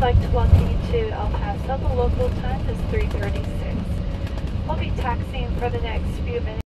would like to welcome you to El Paso. The local time is 3.36. We'll be taxiing for the next few minutes.